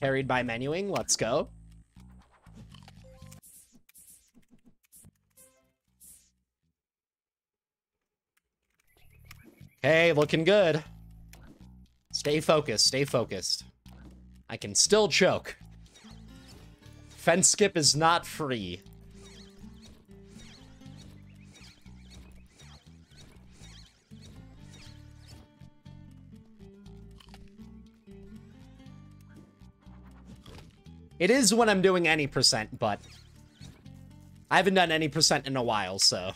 Carried by menuing. Let's go. Hey, looking good. Stay focused. Stay focused. I can still choke. Fence skip is not free. It is when I'm doing any percent, but I haven't done any percent in a while, so.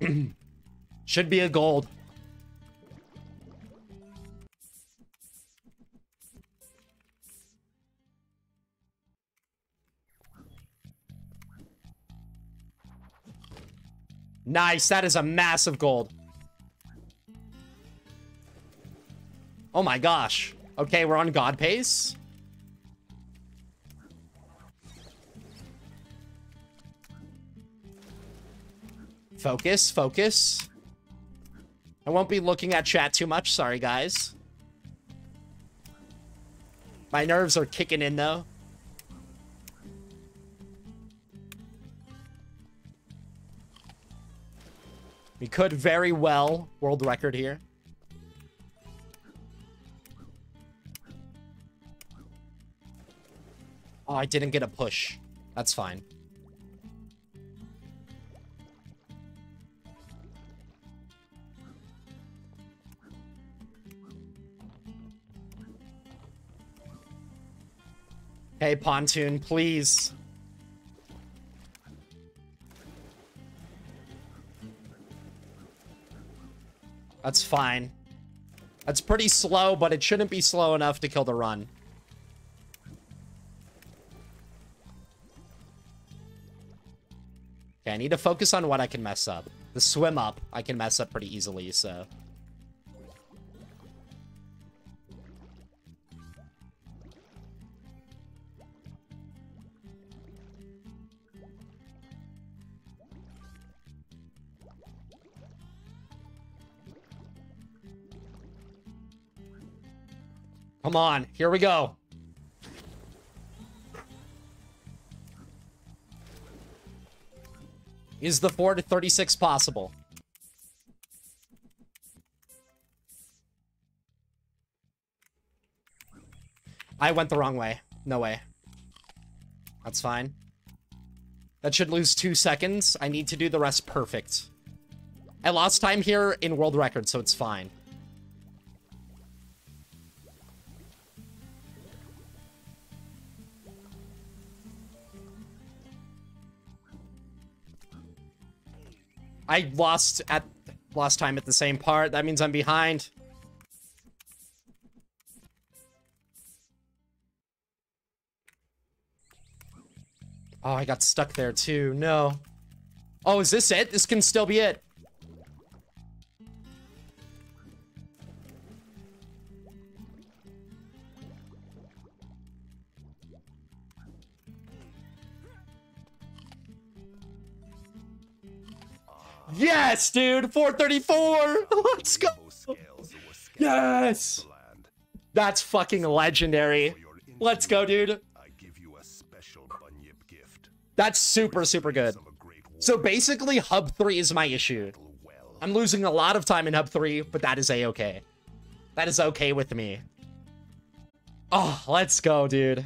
Should be a gold. Nice, that is a massive gold. Oh my gosh. Okay, we're on God pace. Focus, focus. I won't be looking at chat too much. Sorry, guys. My nerves are kicking in, though. We could very well world record here. Oh, I didn't get a push. That's fine. Hey, Pontoon, please. That's fine. That's pretty slow, but it shouldn't be slow enough to kill the run. Okay, I need to focus on what I can mess up. The swim up, I can mess up pretty easily, so... Come on, here we go. Is the 4 to 36 possible? I went the wrong way. No way. That's fine. That should lose two seconds. I need to do the rest perfect. I lost time here in world record, so it's fine. I lost at lost time at the same part. That means I'm behind. Oh, I got stuck there too. No. Oh, is this it? This can still be it. Yes, dude. 434. Let's go. Yes. That's fucking legendary. Let's go, dude. That's super, super good. So basically, Hub 3 is my issue. I'm losing a lot of time in Hub 3, but that is a-okay. That is okay with me. Oh, let's go, dude.